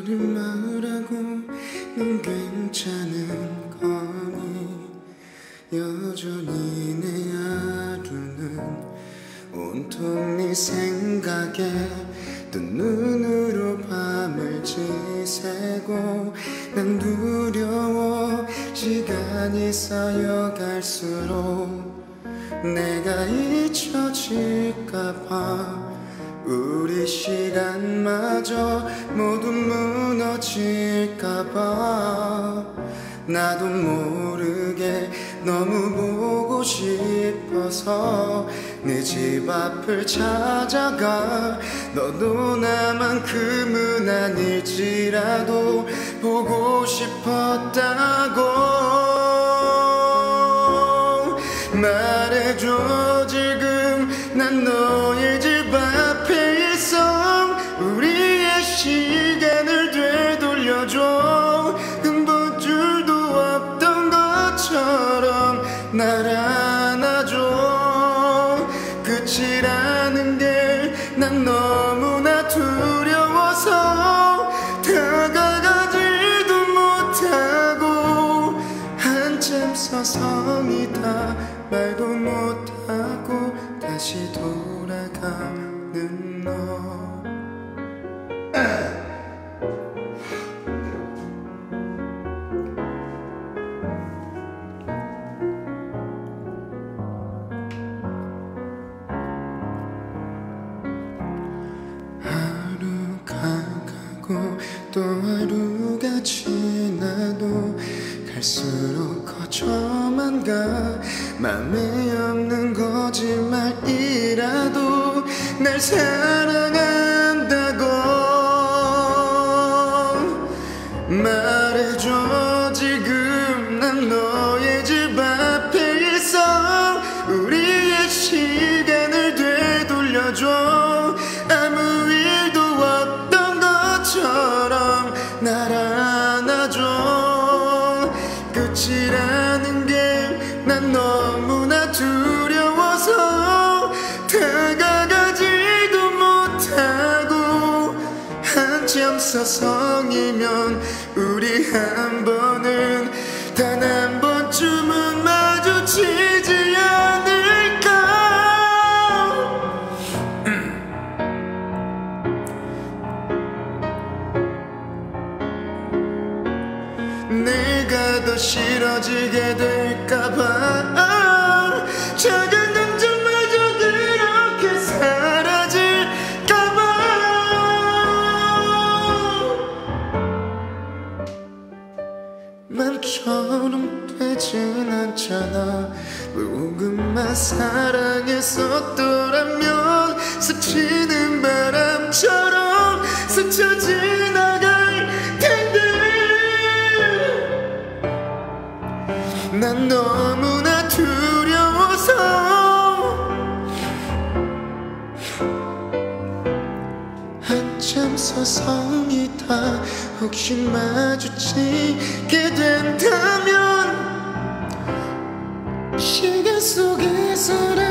너를 말하고 는 괜찮은 거니 여전히 내 하루는 온통 네 생각에 또 눈으로 밤을 지새고. 난 두려워 시간이 쌓여갈수록 내가 잊혀질까봐 우리 시간마저 모두 무너질까봐. 나도 모르게 너무 보고 싶어서 내집 앞을 찾아가. 너도 나만큼은 아닐지라도 보고 싶었다고. 말해줘 지금 난 너의 집 날 안아줘. 끝이라는 게 난 너무나 두려워서 다가가지도 못하고 한참 서성이다 말도 못하고 다시 돌아가는 너 갈수록 커져만 가. 맘에 없는 거짓말이라도 날 사랑한다고. 말해줘 지금 난 너의 집 끝이라는 게 난 너무나 두려워서 다가가지도 못하고 한참 서성이면 우리 한 번은 단한 번 내가 더 싫어지게 될까봐. 작은 감정마저 그렇게 사라질까봐. 말처럼 되진 않잖아. 조금만 사랑했었더라면 스치는 난 너무나 두려워서. 한참 서성이다 혹시 마주치게 된다면 시간 속에서라